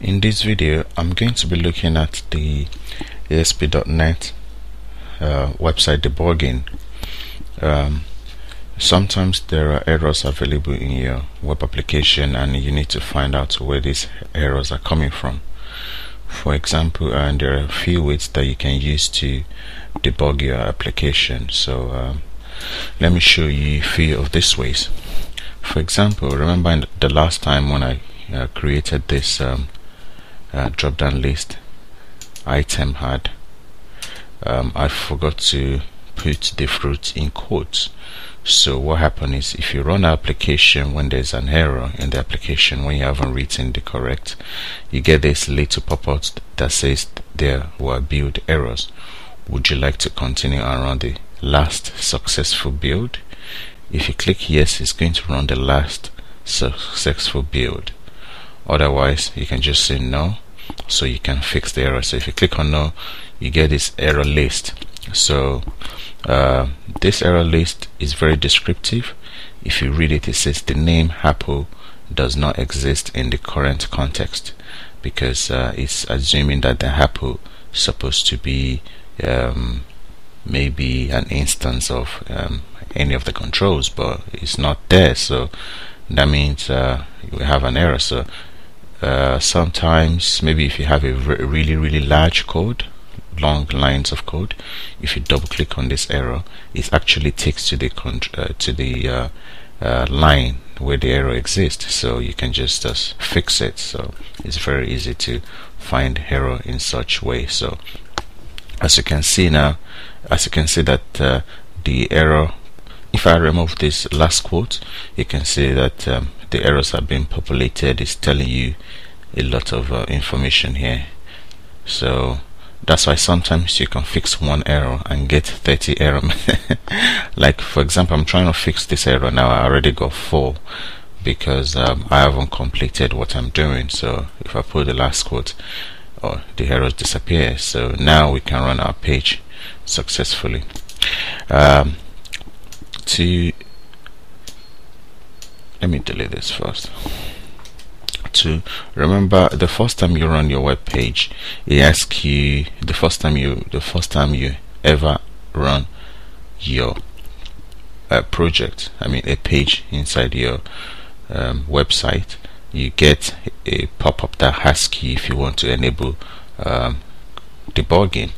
In this video I'm going to be looking at the ASP.NET uh, website debugging. Um, sometimes there are errors available in your web application and you need to find out where these errors are coming from. For example, and there are a few ways that you can use to debug your application. So um, let me show you a few of these ways. For example, remember the last time when I uh, created this um, uh, drop down list item had um, I forgot to put the fruit in quotes. So what happens is if you run an application when there's an error in the application when you haven't written the correct you get this little pop-up that says there were build errors. Would you like to continue and run the last successful build? If you click yes it's going to run the last successful build otherwise you can just say no. So you can fix the error. So if you click on no you get this error list. So uh, this error list is very descriptive. If you read it it says the name Apple does not exist in the current context because uh, it's assuming that the Apple is supposed to be um, maybe an instance of um, any of the controls but it's not there. So that means uh, we have an error. So uh, sometimes maybe if you have a really really large code long lines of code if you double click on this error it actually takes to the uh, to the uh, uh, line where the error exists. So you can just fix it. So it's very easy to find error in such way. So as you can see now as you can see that uh, the error if I remove this last quote you can see that um, the errors have been populated it's telling you a lot of uh, information here. So that's why sometimes you can fix one error and get 30 error. Like for example I'm trying to fix this error now I already got four because um, I haven't completed what I'm doing. So if I put the last quote or the errors disappear. So now we can run our page successfully. Um, to let me delete this first. To remember the first time you run your web page it asks you the first time you the first time you ever run your uh, project I mean a page inside your um, website you get a pop-up that asks you if you want to enable um, debugging.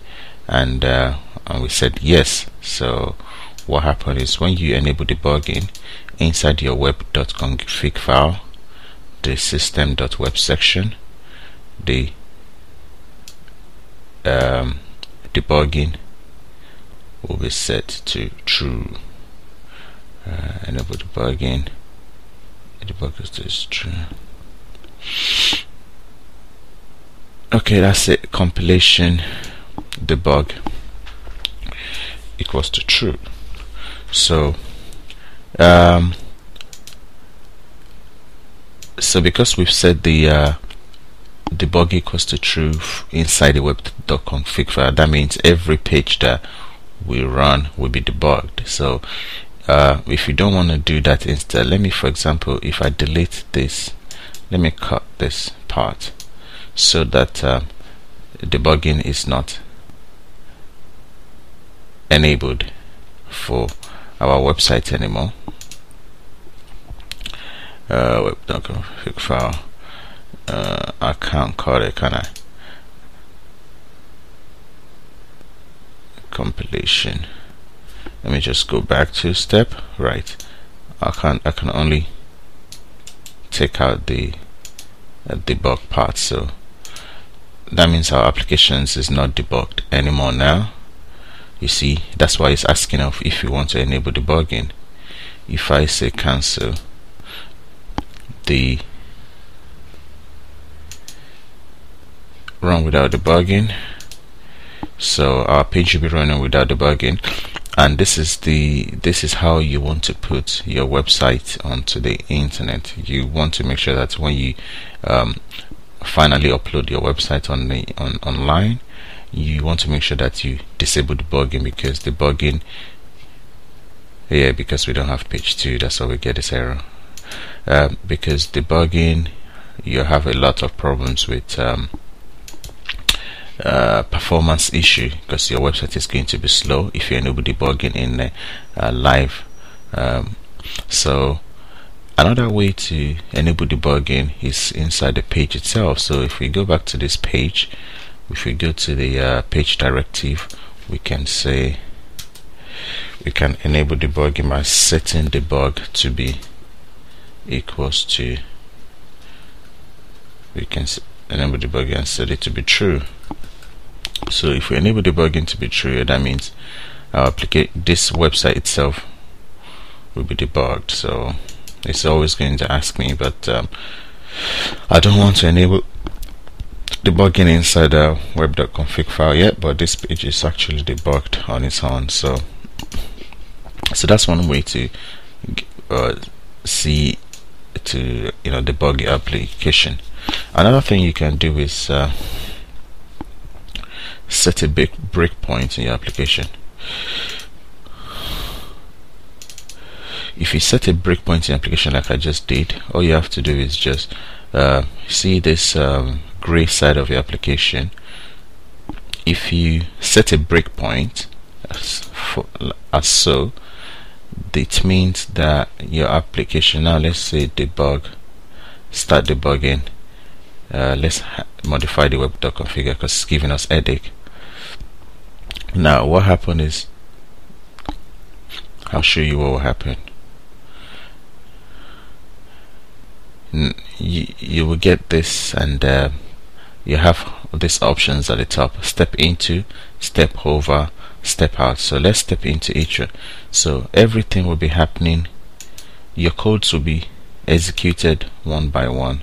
And, uh, and we said yes. So what happened is when you enable debugging inside your web.config file the system.web section the um, debugging will be set to true. Uh, enable debugging. Debugger is true. Okay that's it. Compilation debug equals to true. So um, so because we've set the uh, debug equals to true inside the web.config file that means every page that we run will be debugged. So uh, if you don't want to do that instead let me for example if I delete this let me cut this part so that uh, debugging is not enabled for our website anymore. Uh, web.config file. Uh, I can't call it can I? Compilation. Let me just go back to step. Right. I can't. I can only take out the uh, debug part so that means our applications is not debugged anymore now you see that's why it's asking of if you want to enable debugging if I say cancel the run without debugging so our page will be running without debugging and this is the this is how you want to put your website onto the internet. You want to make sure that when you um, finally upload your website on the on online you want to make sure that you disable debugging because the debugging yeah because we don't have page 2 that's why we get this error. Uh, because debugging you have a lot of problems with um, uh, performance issue because your website is going to be slow if you enable debugging in uh, live. Um, so another way to enable debugging is inside the page itself. So if we go back to this page if we go to the uh, page directive. We can say we can enable debugging by setting debug to be equals to we can enable debugging and set it to be true. So if we enable debugging to be true that means our application this website itself will be debugged. So it's always going to ask me but um, I don't want to enable debugging inside a web.config file yet but this page is actually debugged on its own so so that's one way to uh, see to you know debug your application. Another thing you can do is uh, set a big breakpoint in your application. If you set a breakpoint in application like I just did all you have to do is just uh, see this um, gray side of your application. If you set a breakpoint as, as so it means that your application now let's say debug start debugging uh, let's modify the web.configure because it's giving us headache. Now what happened is I'll show you what will happen. You, you will get this and uh, you have these options at the top. Step into step over step out. So let's step into each. So everything will be happening. Your codes will be executed one by one.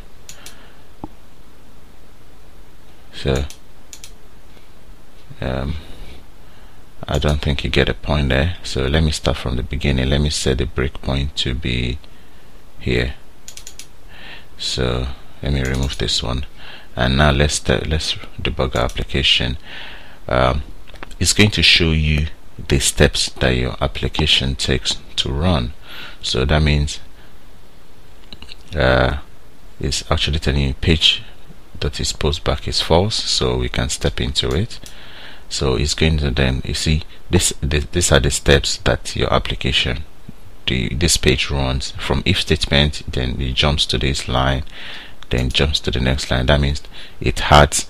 So um, I don't think you get a point there. So let me start from the beginning. Let me set the breakpoint to be here. So let me remove this one and now let's let's debug our application. Um, it's going to show you the steps that your application takes to run. So that means uh, it's actually telling you page that is post back is false so we can step into it. So it's going to then you see this, this these are the steps that your application the this page runs. From if statement then it jumps to this line then jumps to the next line. That means it has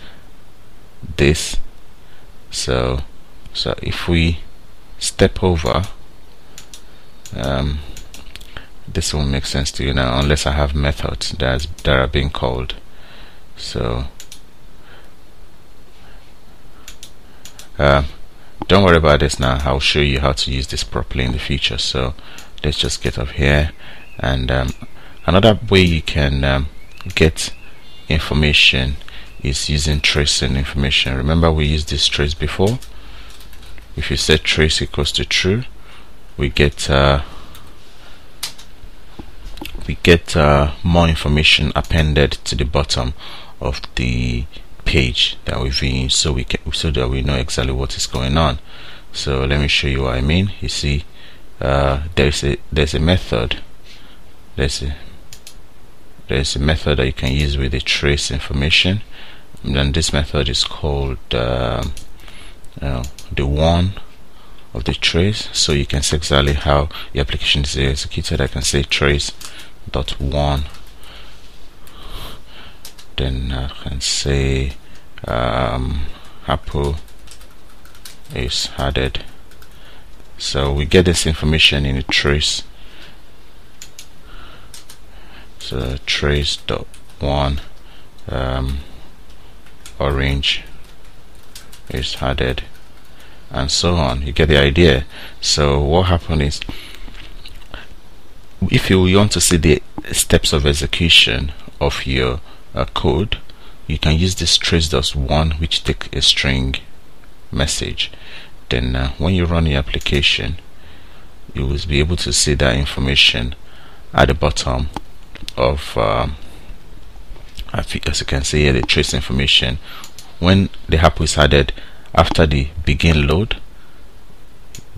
this. So so if we step over um, this won't make sense to you now unless I have methods that, that are being called. So uh, don't worry about this now. I'll show you how to use this properly in the future. So let's just get up here. And um, another way you can um, get information is using tracing information. Remember we used this trace before. If you set trace equals to true we get uh, we get uh, more information appended to the bottom of the page that we've used so we can so that we know exactly what is going on. So let me show you what I mean. You see uh, there's a there's a method. There's a there's a method that you can use with the trace information. And this method is called uh, the one of the trace. So you can see exactly how the application is executed. I can say trace dot warn. Then I can say um, Apple is added. So we get this information in a trace so trace dot warn um, orange is added and so on. You get the idea. So what happened is if you want to see the steps of execution of your uh, code you can use this trace dot warn which take a string message. Then uh, when you run your application you will be able to see that information at the bottom of um, as you can see here the trace information. When the app is added after the begin load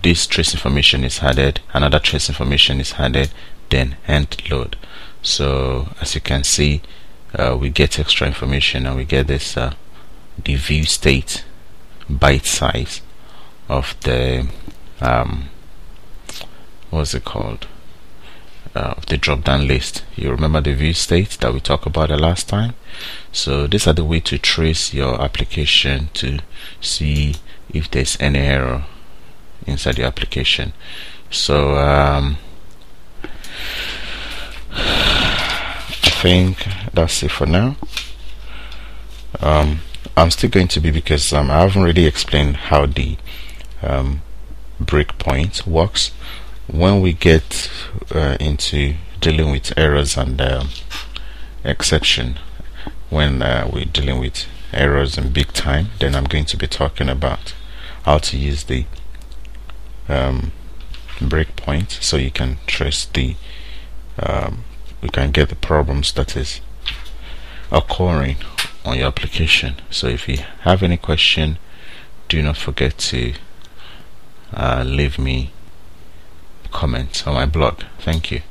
this trace information is added another trace information is added then end load. So as you can see uh, we get extra information and we get this uh, the view state byte size of the um, what's it called uh, the drop down list. You remember the view state that we talked about the last time? So these are the way to trace your application to see if there's any error inside your application. So um, I think that's it for now. Um, I'm still going to be because um, I haven't really explained how the um, breakpoint works when we get uh, into dealing with errors and um, exception when uh, we're dealing with errors in big time then I'm going to be talking about how to use the um, breakpoint so you can trace the um, you can get the problems that is occurring on your application. So if you have any question do not forget to uh, leave me comment on my blog. Thank you